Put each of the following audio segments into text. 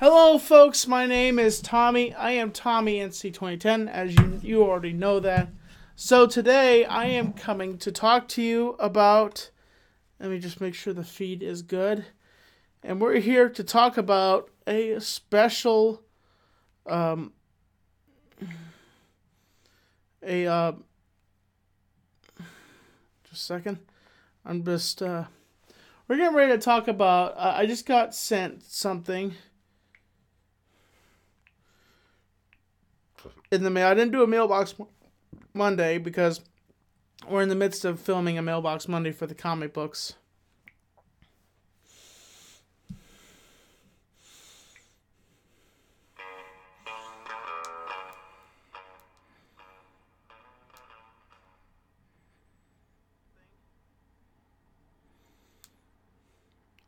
Hello, folks. My name is Tommy. I am Tommy NC2010, as you, you already know that. So, today I am coming to talk to you about. Let me just make sure the feed is good. And we're here to talk about a special. Um, a. Uh, just a second. I'm just. Uh, we're getting ready to talk about. Uh, I just got sent something in the mail. I didn't do a mailbox Monday because we're in the midst of filming a mailbox Monday for the comic books.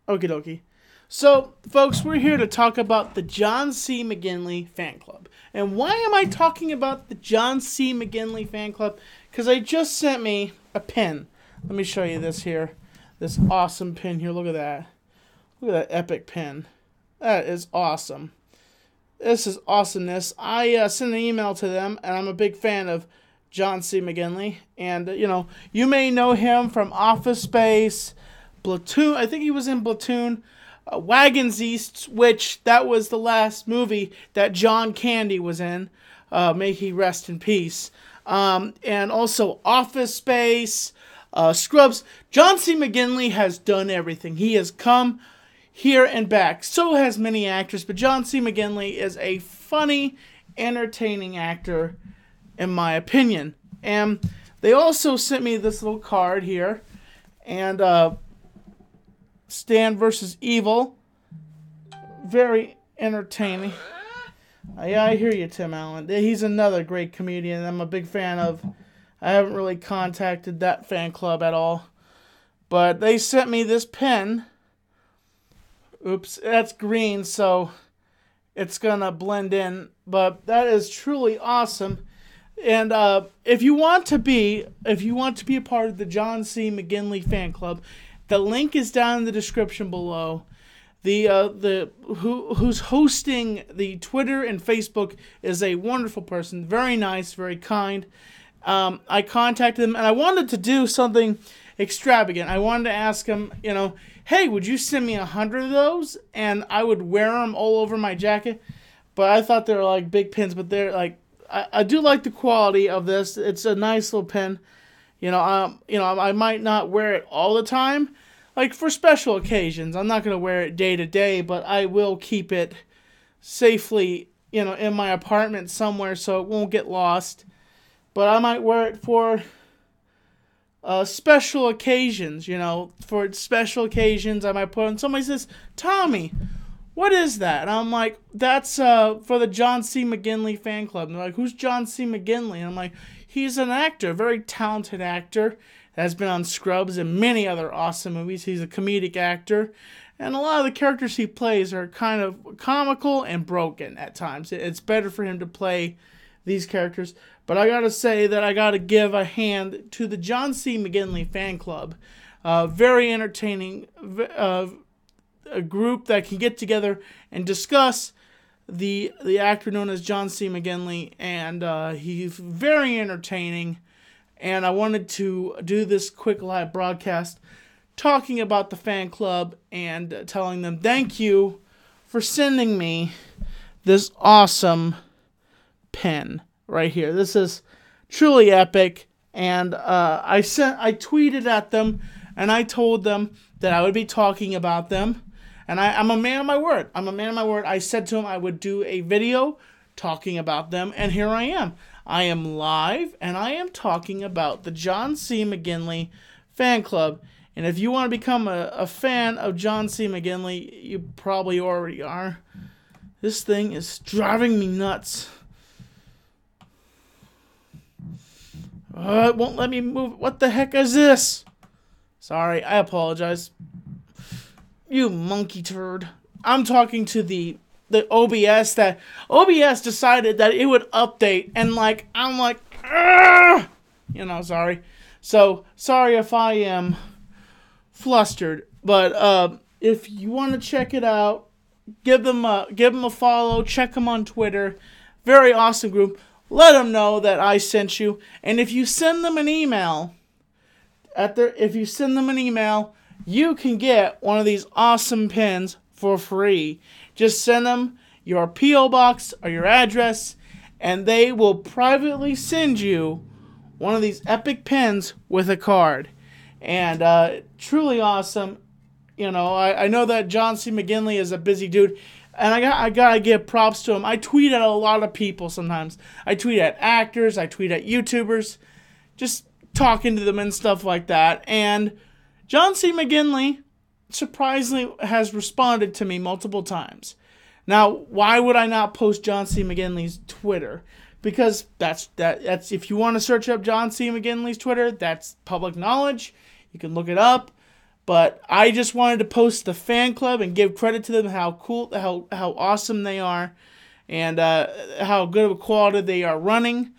Okie dokie. So, folks, we're here to talk about the John C. McGinley fan club. And why am I talking about the John C. McGinley fan club? Because I just sent me a pin. Let me show you this here. This awesome pin here. Look at that. Look at that epic pin. That is awesome. This is awesomeness. I uh, sent an email to them, and I'm a big fan of John C. McGinley. And, uh, you know, you may know him from Office Space Platoon. I think he was in Platoon. Uh, Wagons East, which that was the last movie that John Candy was in. Uh, may he rest in peace. Um, and also Office Space, uh, Scrubs. John C. McGinley has done everything. He has come here and back. So has many actors, but John C. McGinley is a funny, entertaining actor, in my opinion. And they also sent me this little card here, and uh, Stan versus Evil. Very entertaining. Yeah, I hear you, Tim Allen. He's another great comedian I'm a big fan of. I haven't really contacted that fan club at all. But they sent me this pen. Oops, that's green, so it's gonna blend in. But that is truly awesome. And uh, if you want to be, if you want to be a part of the John C. McGinley fan club, the link is down in the description below. The uh, the who who's hosting the Twitter and Facebook is a wonderful person, very nice, very kind. Um, I contacted them and I wanted to do something extravagant. I wanted to ask him, you know, hey, would you send me a hundred of those and I would wear them all over my jacket? But I thought they were like big pins, but they're like I, I do like the quality of this. It's a nice little pin. You know, um, you know, I might not wear it all the time, like for special occasions. I'm not gonna wear it day to day, but I will keep it safely, you know, in my apartment somewhere so it won't get lost. But I might wear it for uh, special occasions, you know, for special occasions I might put on. Somebody says, Tommy, what is that? And I'm like, that's uh, for the John C. McGinley fan club. And they're like, who's John C. McGinley? And I'm like, he's an actor, a very talented actor. Has been on Scrubs and many other awesome movies. He's a comedic actor, and a lot of the characters he plays are kind of comical and broken at times. It's better for him to play these characters. But I gotta say that I gotta give a hand to the John C. McGinley fan club. Uh, very entertaining, uh, a group that can get together and discuss the the actor known as John C. McGinley, and uh, he's very entertaining. And I wanted to do this quick live broadcast talking about the fan club and telling them thank you for sending me this awesome pen right here. This is truly epic, and uh, I sent I tweeted at them and I told them that I would be talking about them and I, I'm a man of my word. I'm a man of my word. I said to him I would do a video talking about them, and here I am. I am live, and I am talking about the John C. McGinley fan club. And if you want to become a, a fan of John C. McGinley, you probably already are. This thing is driving me nuts. Uh, it won't let me move. What the heck is this? Sorry, I apologize. You monkey turd. I'm talking to the the OBS that OBS decided that it would update and like I'm like you know, sorry. So, sorry if I am flustered, but uh if you want to check it out, give them a give them a follow. Check them on Twitter. Very awesome group. Let them know that I sent you. And if you send them an email, at their if you send them an email, you can get one of these awesome pins for free. Just send them your PO box or your address, and they will privately send you one of these epic pins with a card. And uh, truly awesome. You know, I, I know that John C. McGinley is a busy dude and I got I gotta give props to him. I tweet at a lot of people sometimes. I tweet at actors, I tweet at YouTubers, just talking to them and stuff like that. And John C. McGinley surprisingly has responded to me multiple times. Now, why would I not post John C. McGinley's Twitter? Because that's that that's if you want to search up John C. McGinley's Twitter, that's public knowledge. You can look it up. But I just wanted to post the fan club and give credit to them how cool, how how awesome they are, and uh, how good of a quality they are running.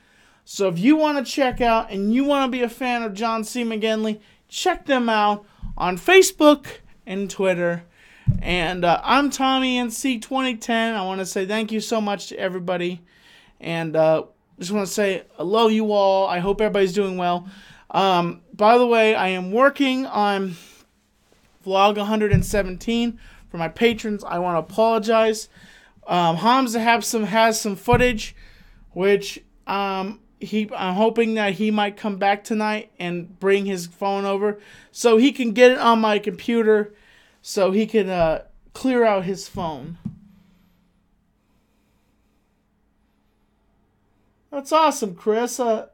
So if you want to check out and you want to be a fan of John C. McGinley, check them out on Facebook and Twitter. And uh, I'm Tommy NC 2010. I want to say thank you so much to everybody, and uh, just want to say I love you all. I hope everybody's doing well. Um, by the way, I am working on vlog 117 for my patrons. I want to apologize. Um, Hamza have some has some footage, which um, he I'm hoping that he might come back tonight and bring his phone over so he can get it on my computer, so he can uh, clear out his phone. That's awesome, Chris. Uh,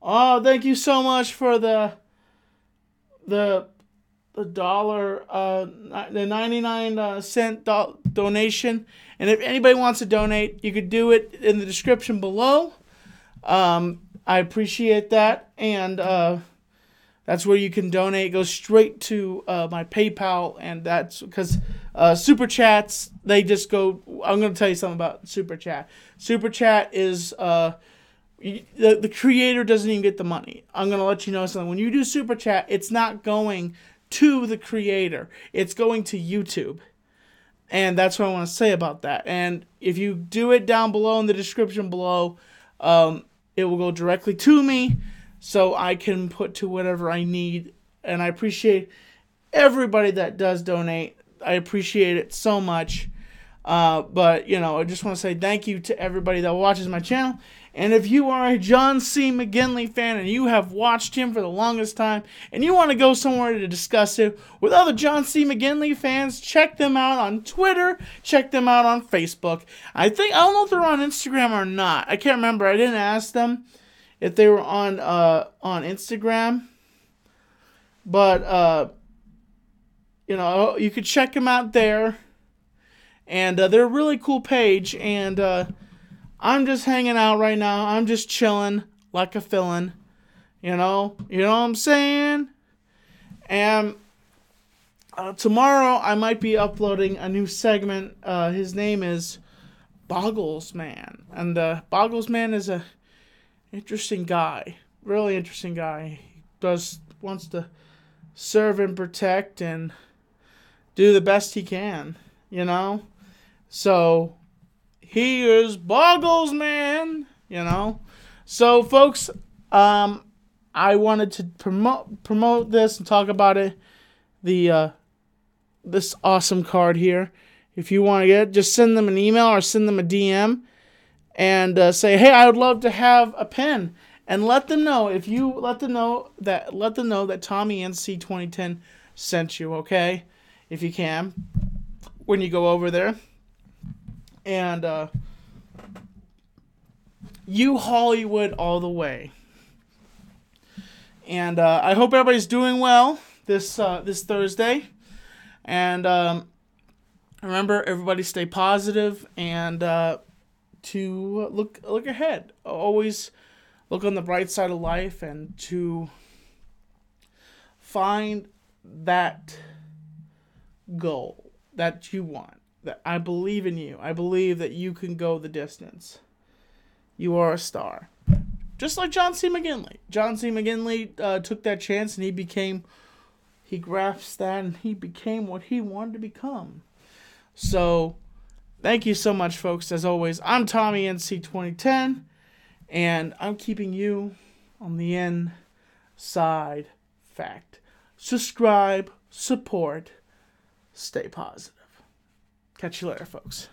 oh, thank you so much for the the the dollar, uh, the 99 uh, cent do- donation. And if anybody wants to donate, you could do it in the description below. Um, I appreciate that. And uh, that's where you can donate. Goes straight to uh, my PayPal. And that's because uh, Super Chats, they just go. I'm going to tell you something about Super Chat. Super Chat is. Uh, the, the creator doesn't even get the money. I'm going to let you know something. When you do Super Chat, it's not going to the creator. It's going to YouTube. And that's what I want to say about that. And if you do it down below in the description below, um, it will go directly to me so I can put to whatever I need. And I appreciate everybody that does donate. I appreciate it so much. Uh, but, you know, I just want to say thank you to everybody that watches my channel. And if you are a John C. McGinley fan and you have watched him for the longest time and you want to go somewhere to discuss it with other John C. McGinley fans, check them out on Twitter, check them out on Facebook. I think, I don't know if they're on Instagram or not. I can't remember. I didn't ask them if they were on, uh, on Instagram. But, uh, you know, you could check them out there. And uh, they're a really cool page. And, uh, I'm just hanging out right now. I'm just chilling like a villain. You know? You know what I'm saying? And uh, tomorrow I might be uploading a new segment. Uh, his name is Boggles Man. And uh, Boggles Man is a interesting guy. Really interesting guy. He does wants to serve and protect and do the best he can, you know? So he is Boggles Man, you know. So, folks, um, I wanted to promote promote this and talk about it. The uh, this awesome card here. If you want to get it, just send them an email or send them a DM and uh, say, "Hey, I would love to have a pen." And let them know if you let them know that let them know that Tommy NC 2010 sent you. Okay, if you can, when you go over there and uh, you Hollywood all the way. And uh, I hope everybody's doing well this uh, this Thursday. And um, remember, everybody stay positive and uh, to look look ahead. Always look on the bright side of life and to find that goal that you want that I believe in you. I believe that you can go the distance. You are a star. Just like John C. McGinley. John C. McGinley uh, took that chance and he became, he grasped that and he became what he wanted to become. So, thank you so much, folks. As always, I'm Tommy NC2010, and I'm keeping you on the inside fact. Subscribe, support, stay positive. Catch you later, folks.